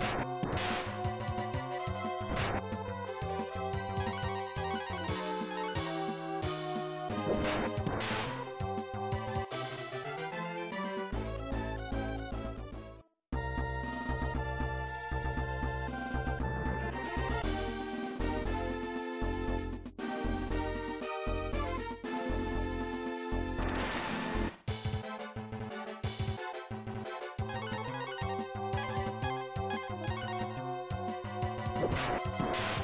you ピッ!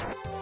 you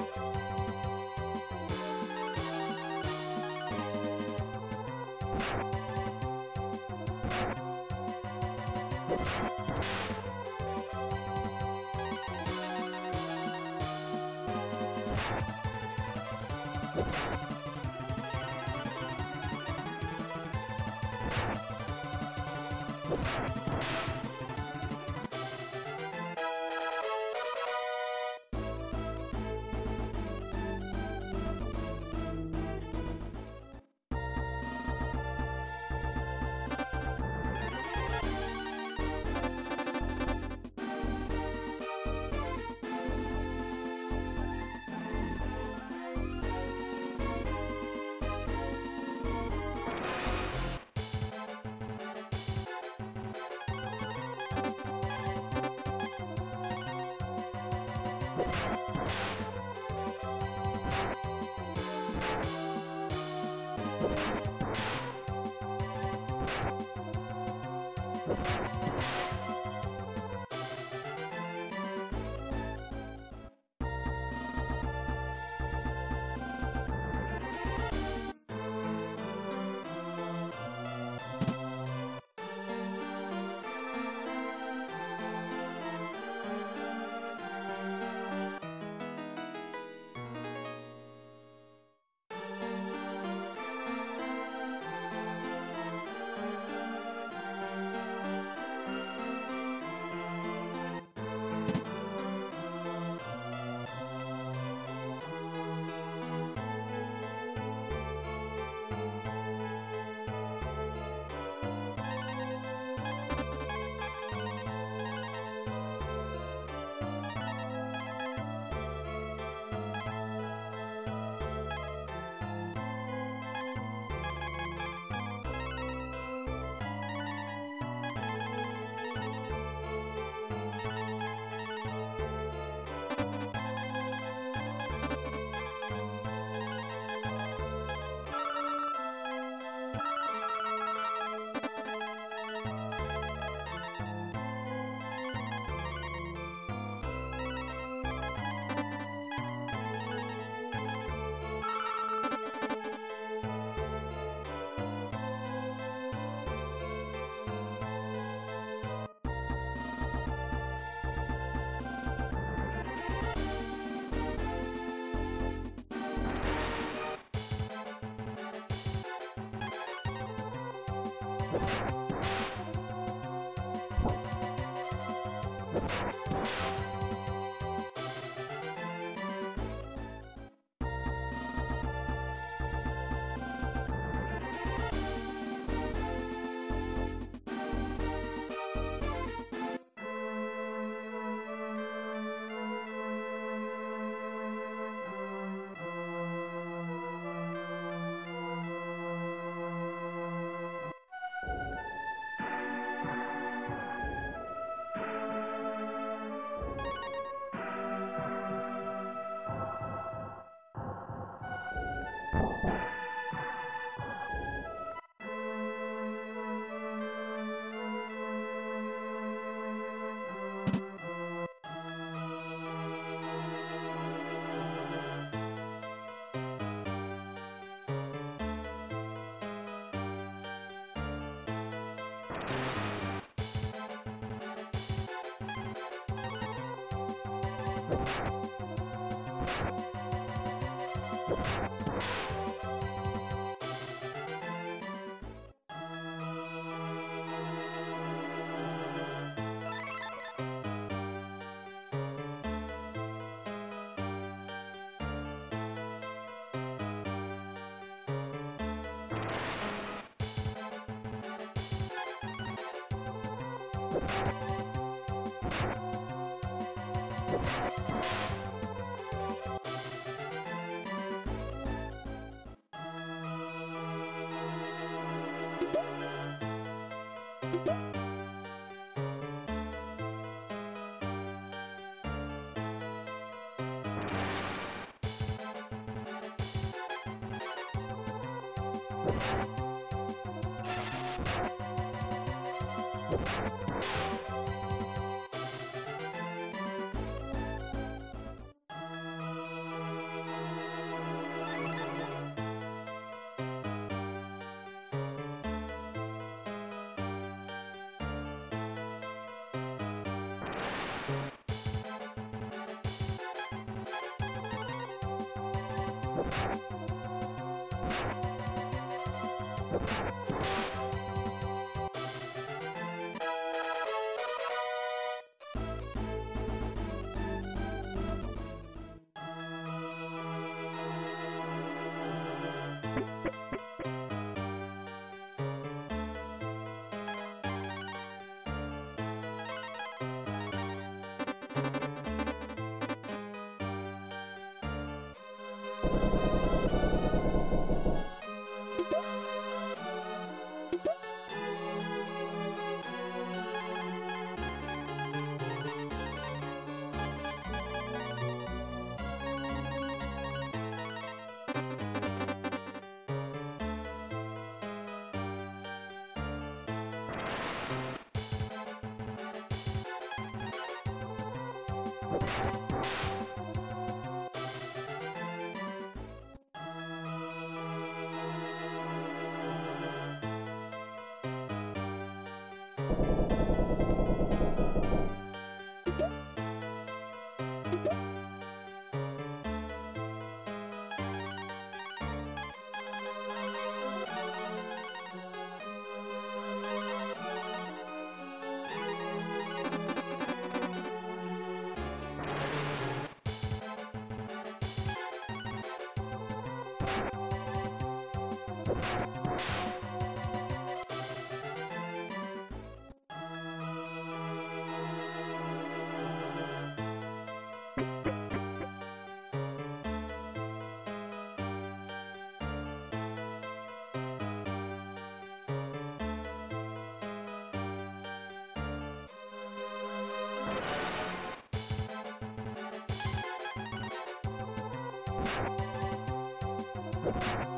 you you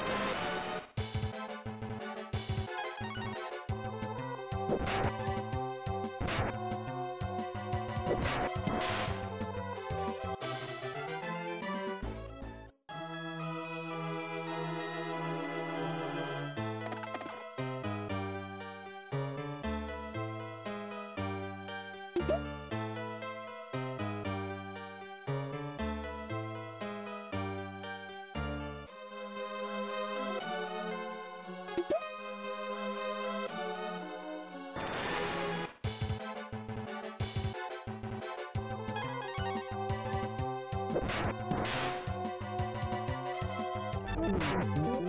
you うん。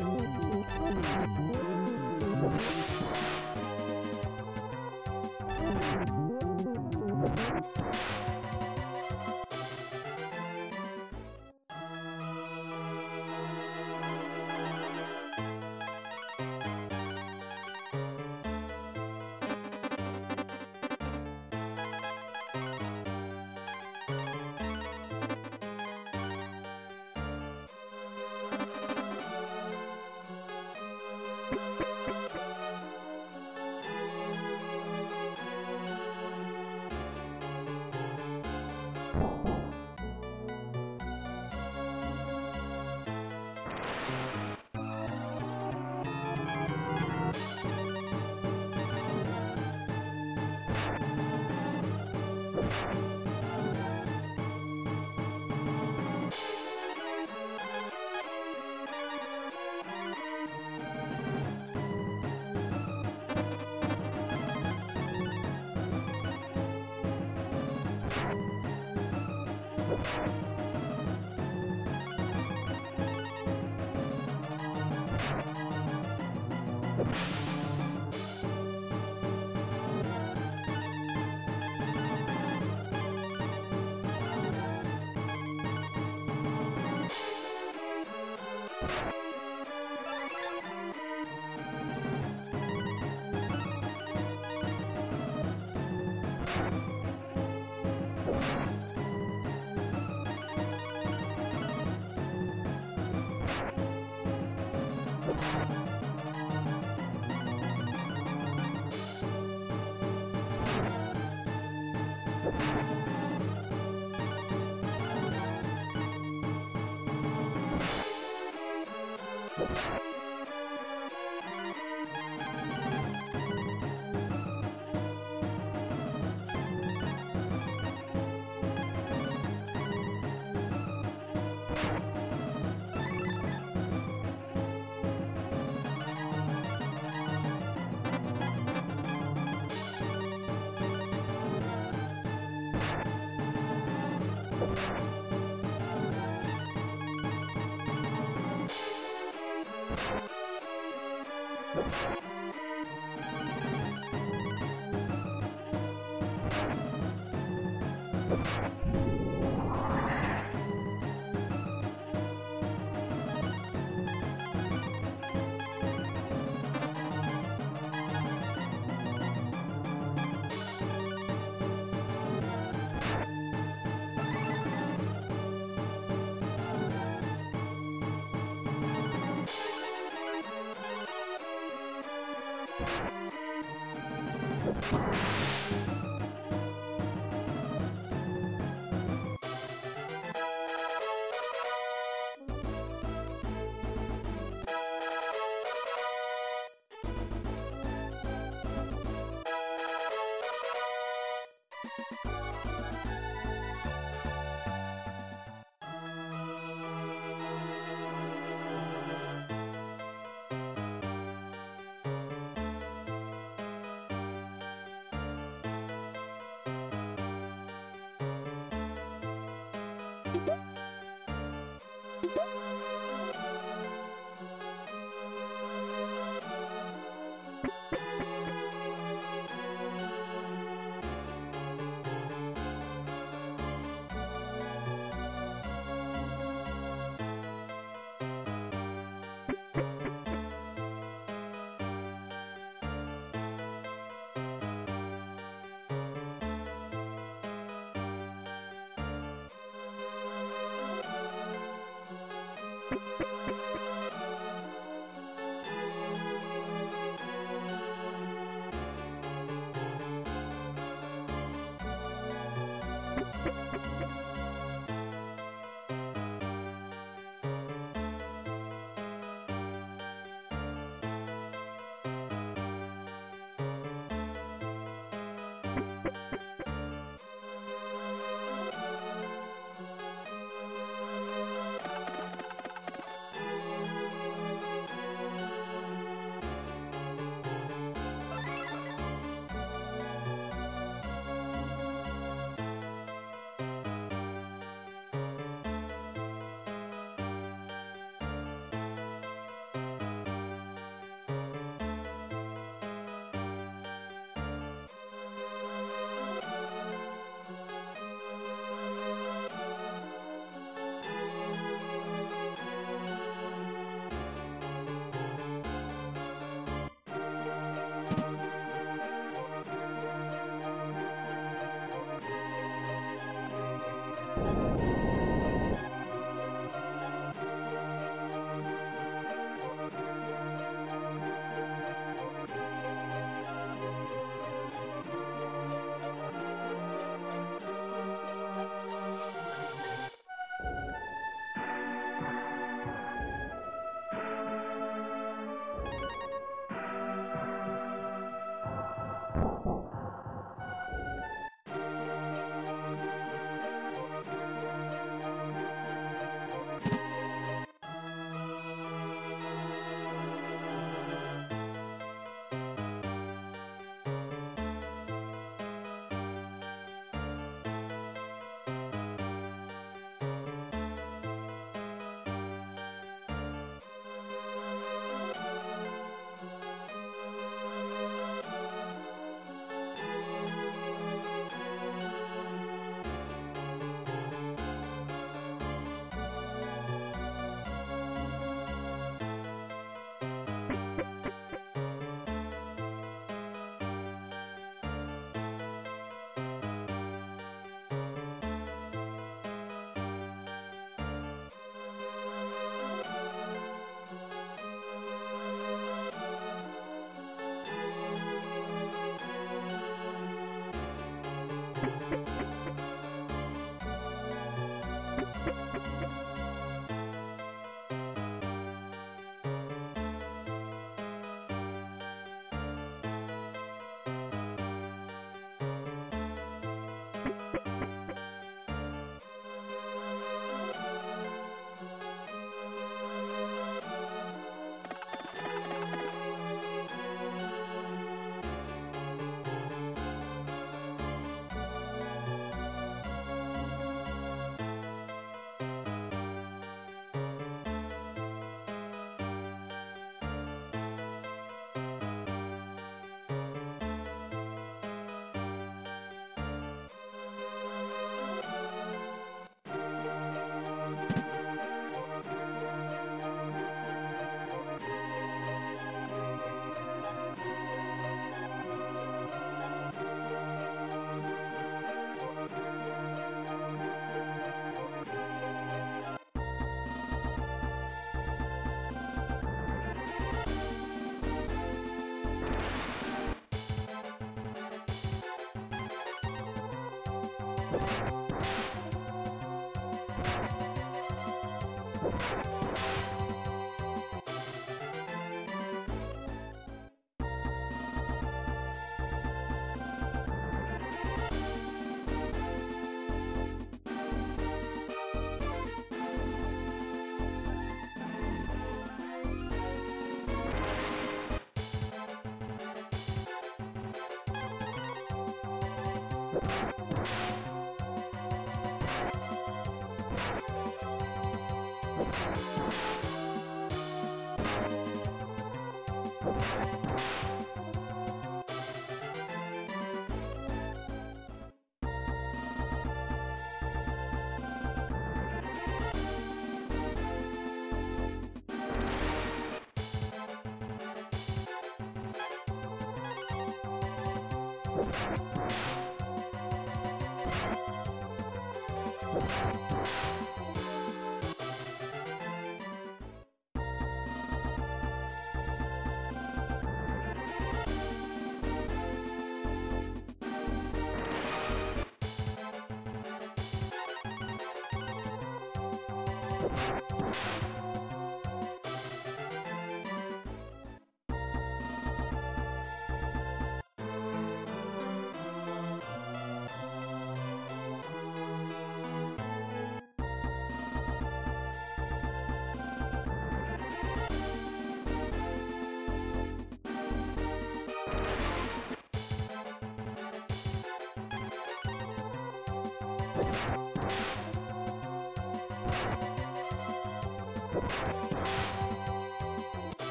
you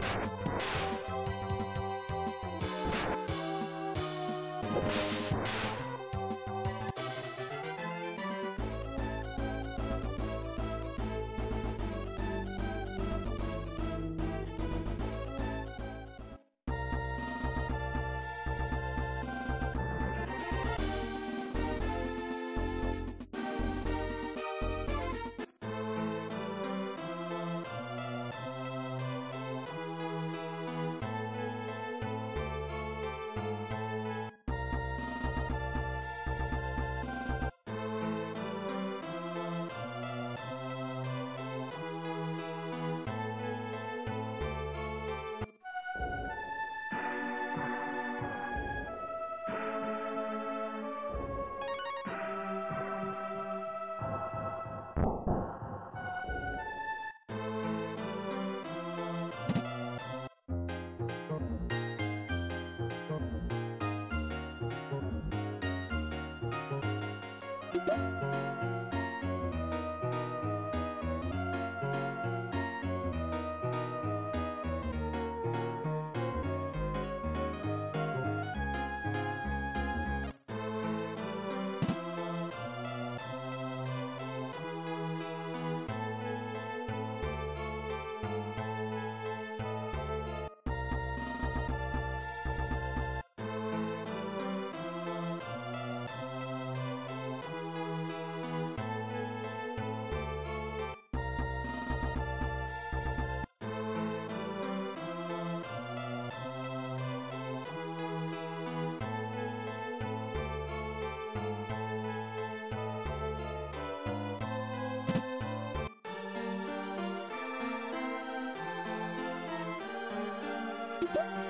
you Oh. Bye.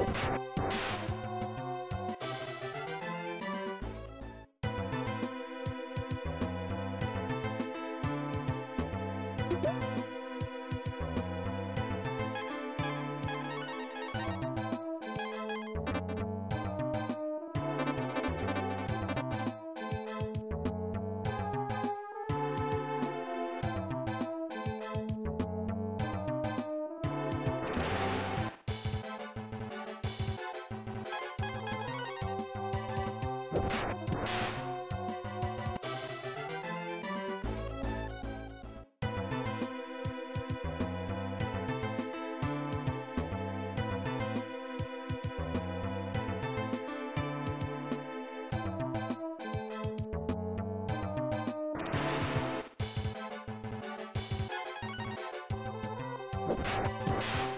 you Bye.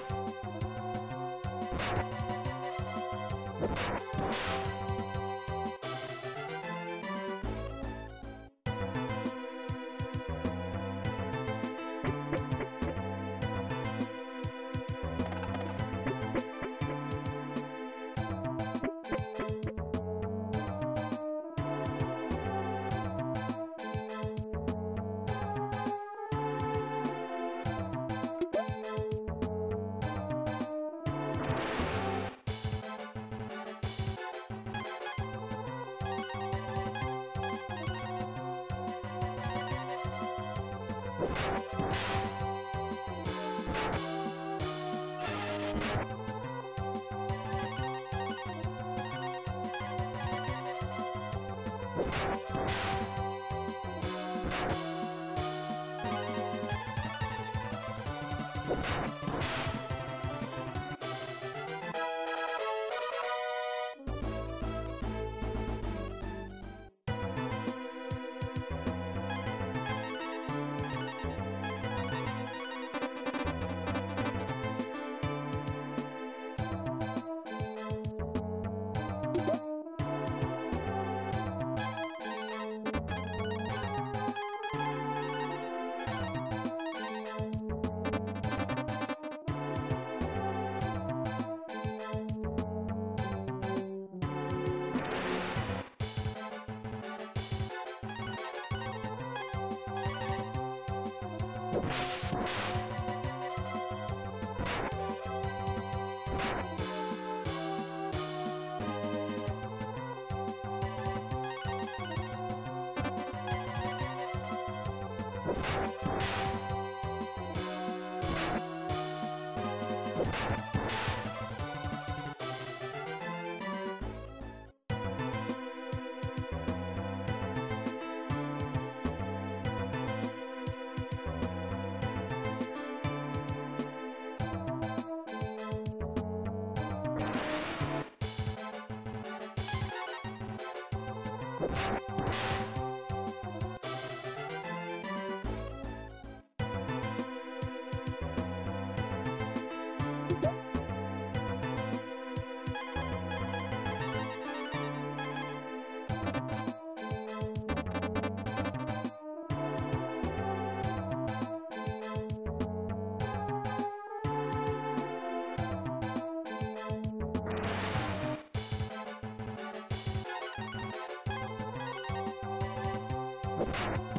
you「you.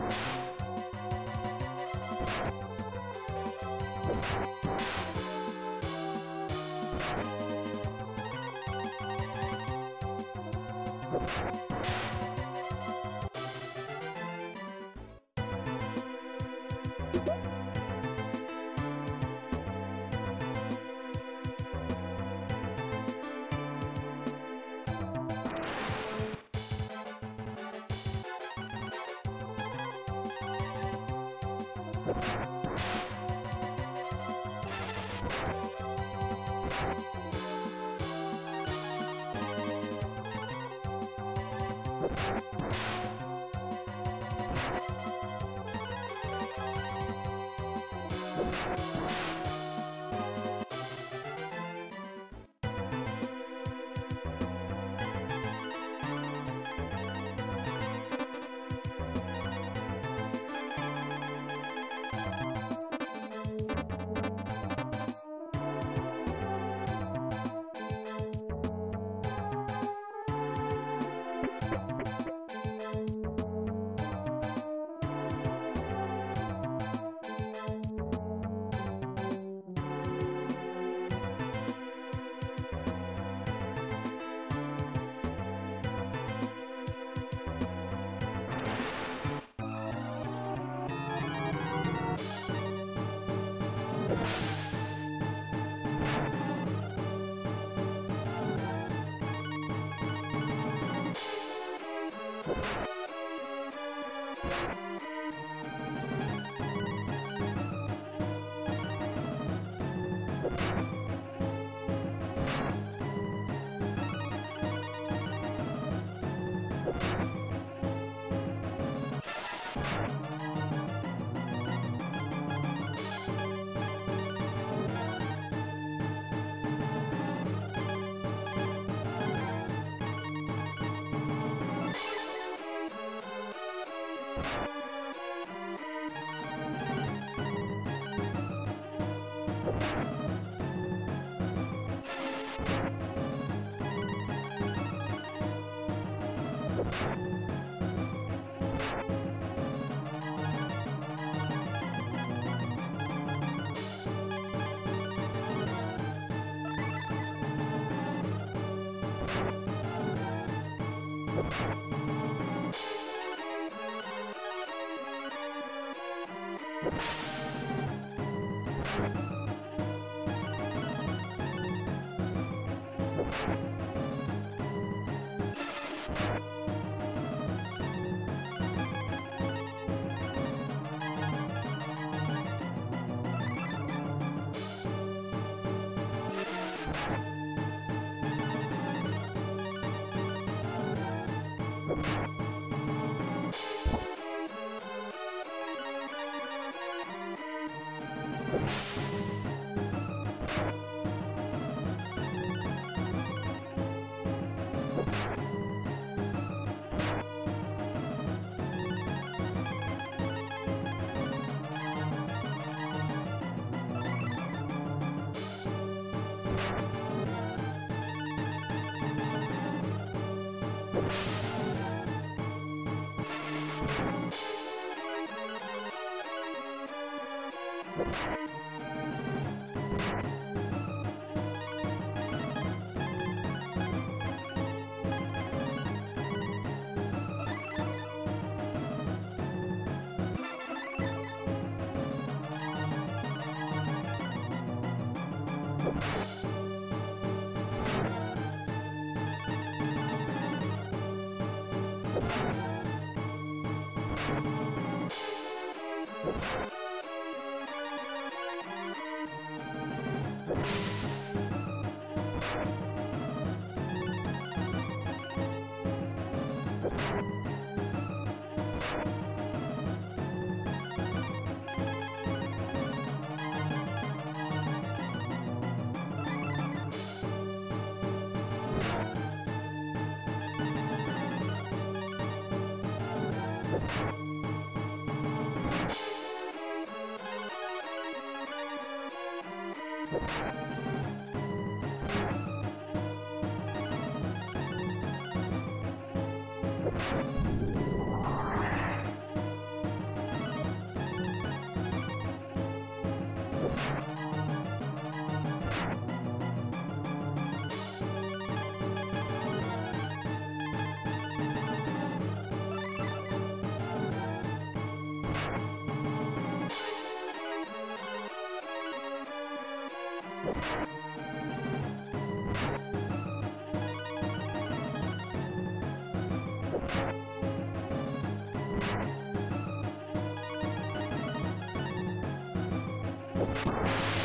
you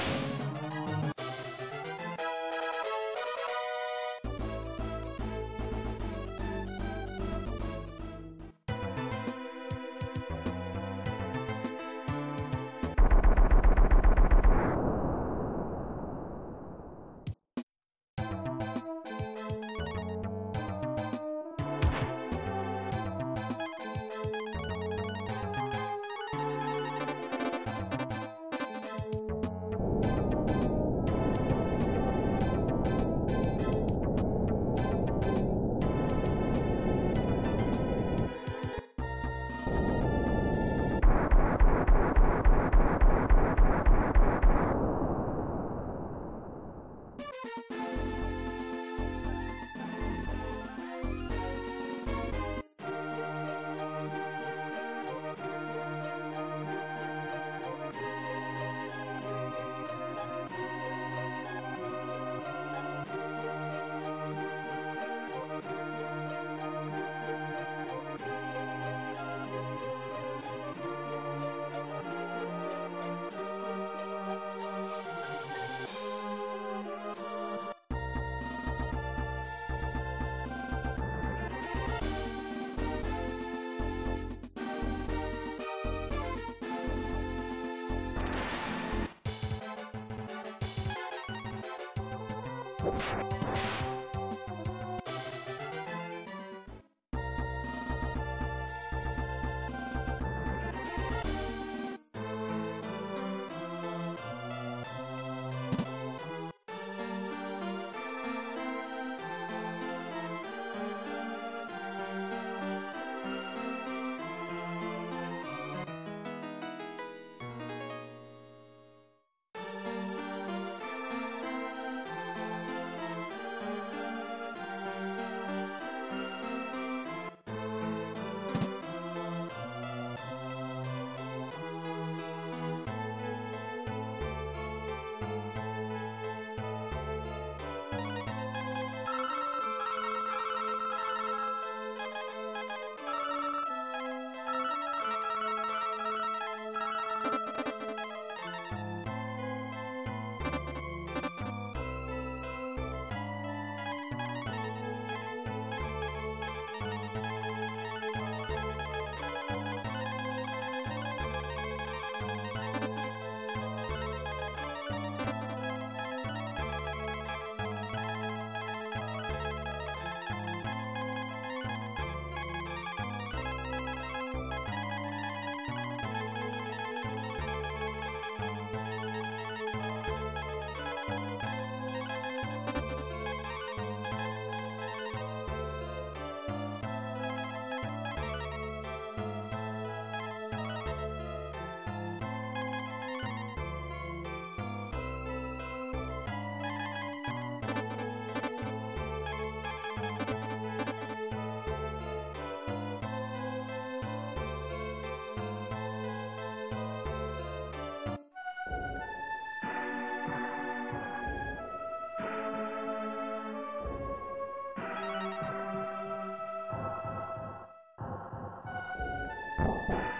you